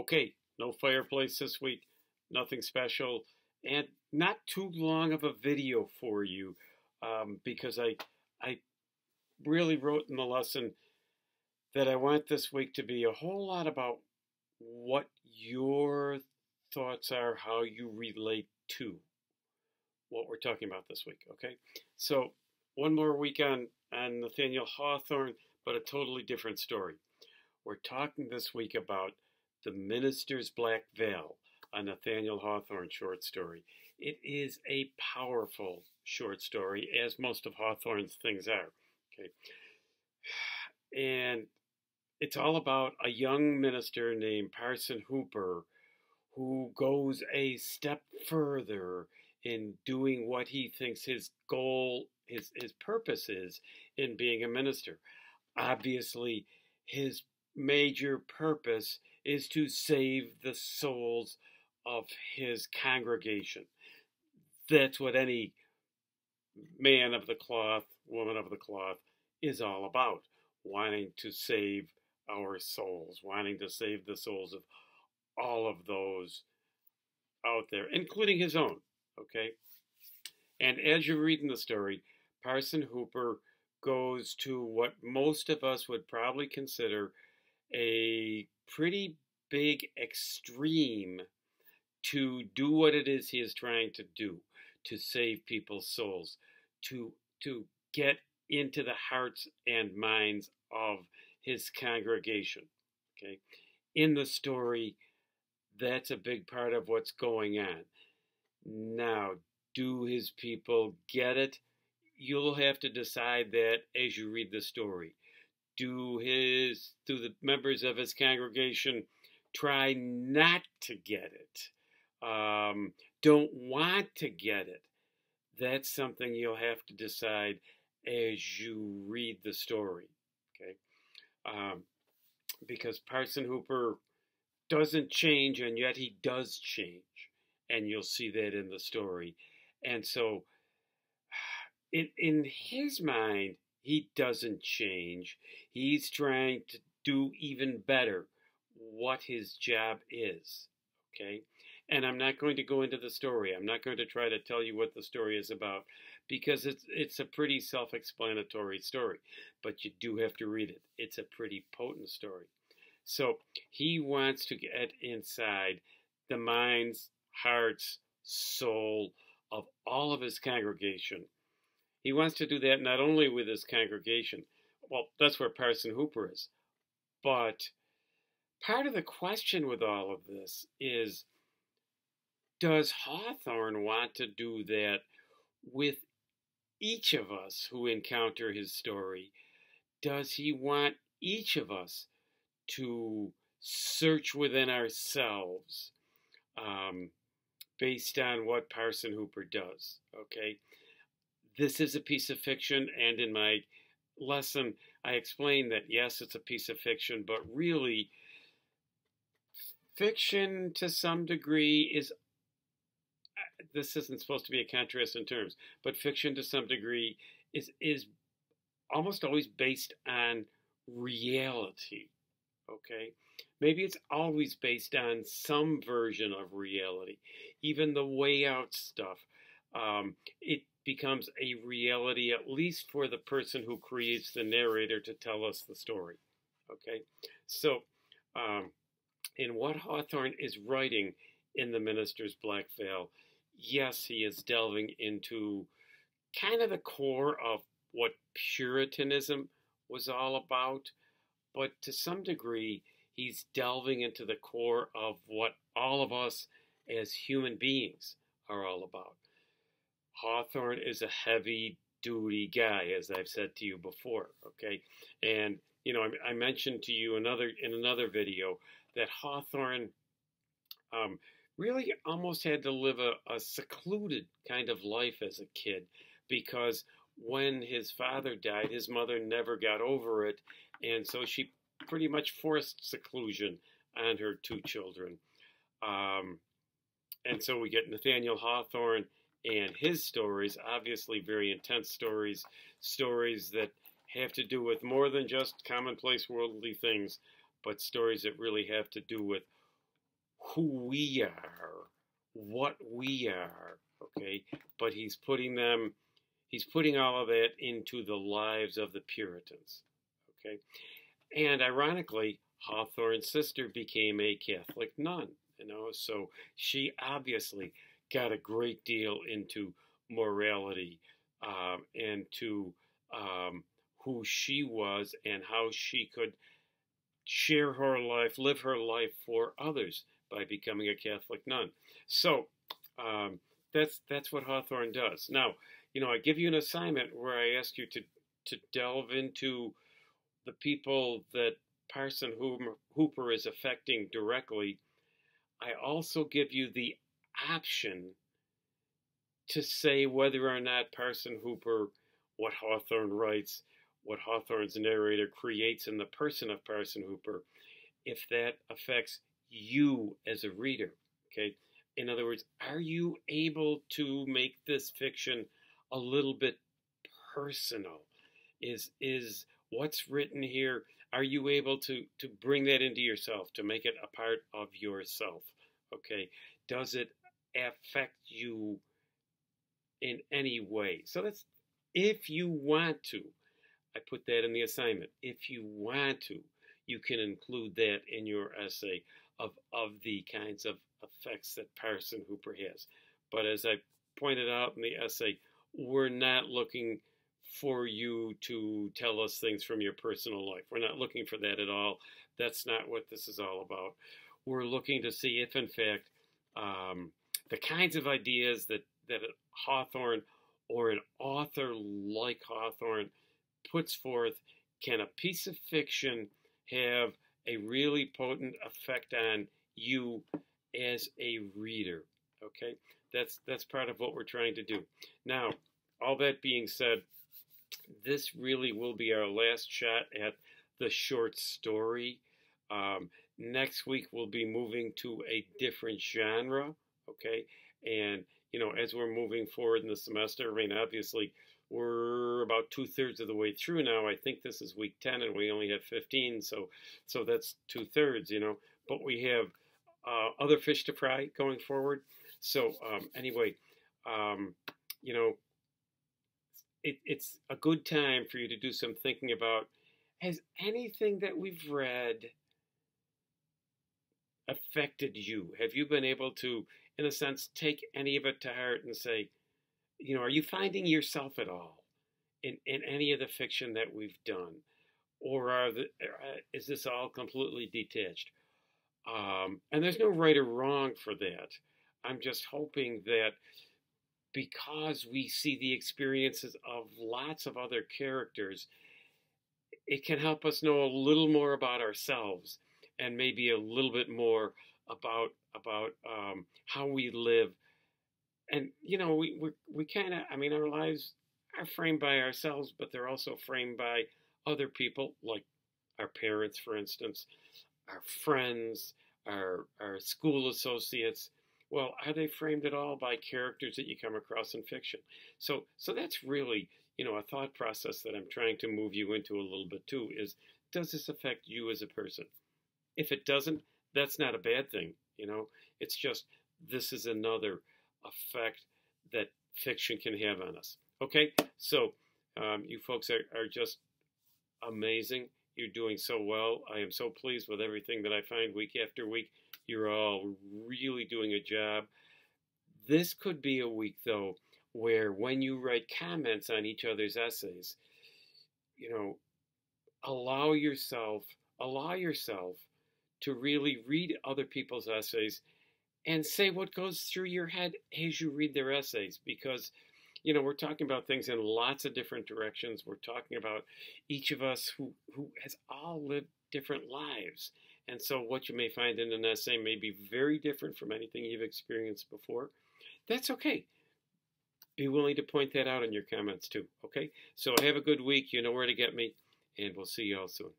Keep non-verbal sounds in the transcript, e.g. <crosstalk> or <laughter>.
okay, no fireplace this week, nothing special, and not too long of a video for you um, because I I really wrote in the lesson that I want this week to be a whole lot about what your thoughts are, how you relate to what we're talking about this week. Okay, so one more week on on Nathaniel Hawthorne, but a totally different story. We're talking this week about the Minister's Black Veil, a Nathaniel Hawthorne short story. It is a powerful short story, as most of Hawthorne's things are. Okay, and it's all about a young minister named Parson Hooper who goes a step further in doing what he thinks his goal, his, his purpose is in being a minister. Obviously, his major purpose is to save the souls of his congregation. That's what any man of the cloth, woman of the cloth is all about wanting to save our souls, wanting to save the souls of all of those out there, including his own. Okay? And as you're reading the story, Parson Hooper goes to what most of us would probably consider a pretty big extreme to do what it is he is trying to do to save people's souls to to get into the hearts and minds of his congregation okay? In the story that's a big part of what's going on. Now do his people get it? You'll have to decide that as you read the story do his do the members of his congregation try not to get it um, don't want to get it that's something you'll have to decide as you read the story okay? Um, because parson hooper doesn't change and yet he does change and you'll see that in the story. And so <sighs> in in his mind he doesn't change. He's trying to do even better what his job is. Okay? And I'm not going to go into the story. I'm not going to try to tell you what the story is about because it's it's a pretty self-explanatory story, but you do have to read it. It's a pretty potent story. So, he wants to get inside the minds, hearts, soul of all of his congregation he wants to do that not only with his congregation, well, that's where Parson Hooper is, but part of the question with all of this is does Hawthorne want to do that with each of us who encounter his story? Does he want each of us to search within ourselves um, based on what Parson Hooper does? Okay this is a piece of fiction, and in my lesson, I explained that yes, it's a piece of fiction, but really, fiction to some degree is. Uh, this isn't supposed to be a contrast in terms, but fiction to some degree is is almost always based on reality. Okay, maybe it's always based on some version of reality, even the way out stuff. Um, it becomes a reality, at least for the person who creates the narrator to tell us the story. Okay? So, um, in what Hawthorne is writing in The Minister's Black Veil, yes, he is delving into kind of the core of what Puritanism was all about, but to some degree, he's delving into the core of what all of us as human beings are all about. Hawthorne is a heavy duty guy, as I've said to you before. Okay, and you know I, I mentioned to you another in another video that Hawthorne um, really almost had to live a, a secluded kind of life as a kid because when his father died, his mother never got over it, and so she pretty much forced seclusion on her two children. Um, and so we get Nathaniel Hawthorne and his stories, obviously very intense stories, stories that have to do with more than just commonplace worldly things, but stories that really have to do with who we are, what we are, okay? But he's putting them, he's putting all of that into the lives of the Puritans, okay? And ironically, Hawthorne's sister became a Catholic nun, you know, so she obviously got a great deal into morality um, and to um, who she was and how she could share her life, live her life for others by becoming a Catholic nun. So um, that's that's what Hawthorne does. Now, you know, I give you an assignment where I ask you to to delve into the people that Parson Hooper is affecting directly. I also give you the option to say whether or not Parson Hooper, what Hawthorne writes, what Hawthorne's narrator creates in the person of Parson Hooper, if that affects you as a reader. Okay. In other words, are you able to make this fiction a little bit personal? Is is what's written here? Are you able to to bring that into yourself to make it a part of yourself? Okay. Does it affect you in any way? So that's if you want to. I put that in the assignment. If you want to, you can include that in your essay of, of the kinds of effects that Parson Hooper has. But as I pointed out in the essay, we're not looking for you to tell us things from your personal life. We're not looking for that at all. That's not what this is all about. We're looking to see if, in fact, um, the kinds of ideas that, that Hawthorne or an author like Hawthorne puts forth can a piece of fiction have a really potent effect on you as a reader okay? That's that's part of what we're trying to do. Now all that being said this really will be our last shot at the short story. Um, next week we'll be moving to a different genre okay and you know as we're moving forward in the semester i mean obviously we're about two thirds of the way through now. I think this is week 10 and we only have 15. So, so that's two thirds, you know, but we have uh, other fish to fry going forward. So, um, anyway, um, you know, it, it's a good time for you to do some thinking about has anything that we've read affected you? Have you been able to, in a sense, take any of it to heart and say, you know, are you finding yourself at all in, in any of the fiction that we've done? Or are the, uh, is this all completely detached? Um, and there's no right or wrong for that. I'm just hoping that because we see the experiences of lots of other characters, it can help us know a little more about ourselves and maybe a little bit more about about um, how we live. And you know we we, we kind of i mean our lives are framed by ourselves but they're also framed by other people like our parents for instance our friends our our school associates. Well are they framed at all by characters that you come across in fiction. So so that's really you know a thought process that i'm trying to move you into a little bit too is does this affect you as a person? If it doesn't that's not a bad thing you know it's just this is another effect that fiction can have on us. Okay, so um, you folks are, are just amazing. You're doing so well. I am so pleased with everything that I find week after week. You're all really doing a job. This could be a week, though, where when you write comments on each other's essays, you know, allow yourself, allow yourself to really read other people's essays and say what goes through your head as you read their essays because you know we're talking about things in lots of different directions. We're talking about each of us who who has all lived different lives. And so what you may find in an essay may be very different from anything you've experienced before. That's okay. Be willing to point that out in your comments too okay? So have a good week. You know where to get me and we'll see you all soon